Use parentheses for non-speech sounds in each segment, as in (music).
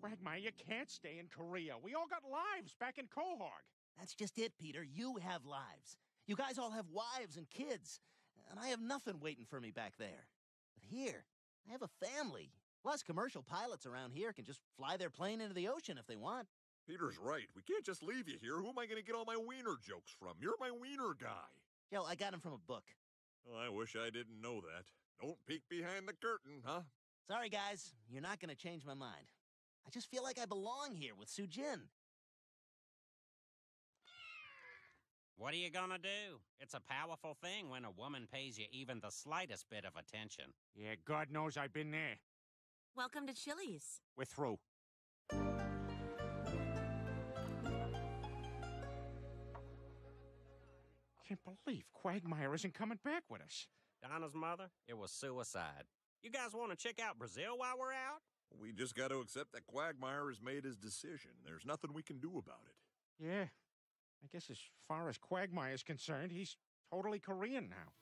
Quagmire, you can't stay in Korea. We all got lives back in Quahog. That's just it, Peter. You have lives. You guys all have wives and kids, and I have nothing waiting for me back there. But here, I have a family. Plus, commercial pilots around here can just fly their plane into the ocean if they want. Peter's right. We can't just leave you here. Who am I going to get all my wiener jokes from? You're my wiener guy. Joe, I got him from a book. Well, I wish I didn't know that. Don't peek behind the curtain, huh? Sorry, guys. You're not going to change my mind. I just feel like I belong here with Sujin. What are you gonna do? It's a powerful thing when a woman pays you even the slightest bit of attention. Yeah, God knows I've been there. Welcome to Chili's. We're through. Can't believe Quagmire isn't coming back with us. Donna's mother, it was suicide. You guys want to check out Brazil while we're out? We just got to accept that Quagmire has made his decision. There's nothing we can do about it. Yeah. I guess as far as Quagmire is concerned, he's totally Korean now.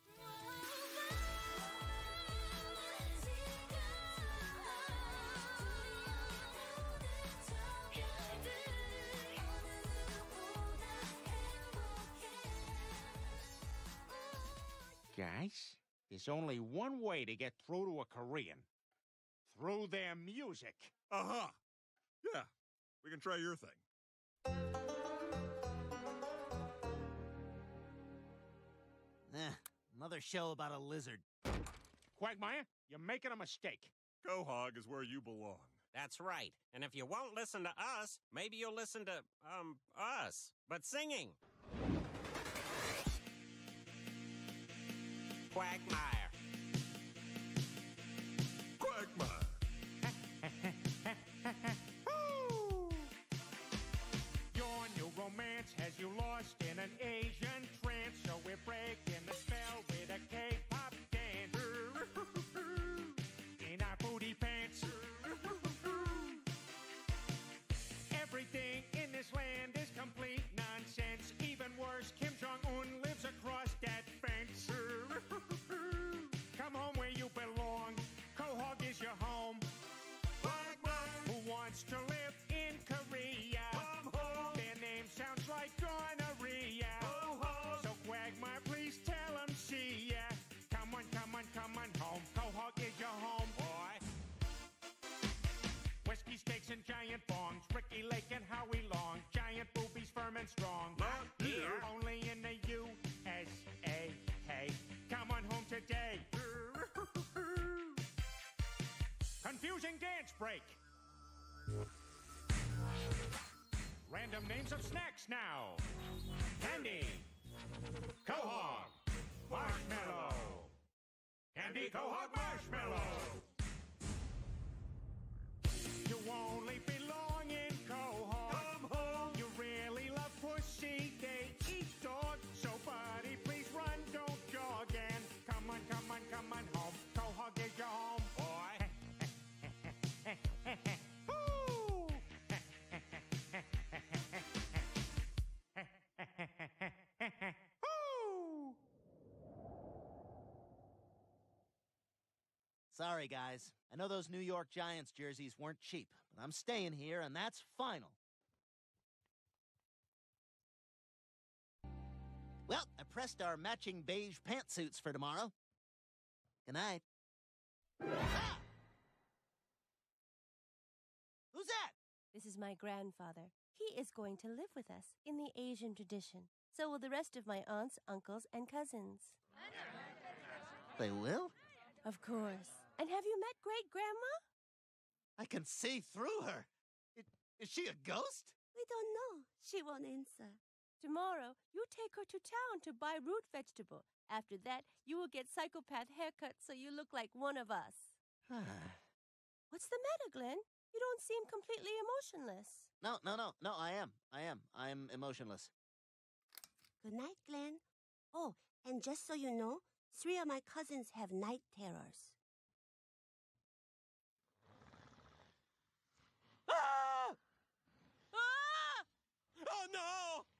Guys, there's only one way to get through to a Korean through their music. Uh huh. Yeah, we can try your thing. Eh, another show about a lizard. Quagmire, you're making a mistake. Quahog is where you belong. That's right. And if you won't listen to us, maybe you'll listen to, um, us. But singing. Quagmire. Quagmire. Has you lost in an Asian trance, so we're breaking the spell and bongs. Ricki Lake and Howie Long. Giant boobies, firm and strong. Not here. Only in the USA. Hey, come on home today. Confusing dance break. Random names of snacks now. Candy. Quahog. Marshmallow. Candy Quahog Marshmallow. Sorry, guys. I know those New York Giants jerseys weren't cheap, but I'm staying here, and that's final. Well, I pressed our matching beige pantsuits for tomorrow. Good night. Ah! Who's that? This is my grandfather. He is going to live with us in the Asian tradition. So will the rest of my aunts, uncles, and cousins. They will? Of course. And have you met great grandma? I can see through her. Is she a ghost? We don't know. She won't answer. Tomorrow, you take her to town to buy root vegetable. After that, you will get psychopath haircut so you look like one of us. (sighs) What's the matter, Glenn? You don't seem completely emotionless. no, no, no, no, I am. I am. I am emotionless. Good night, Glenn. Oh, and just so you know, three of my cousins have night terrors. No!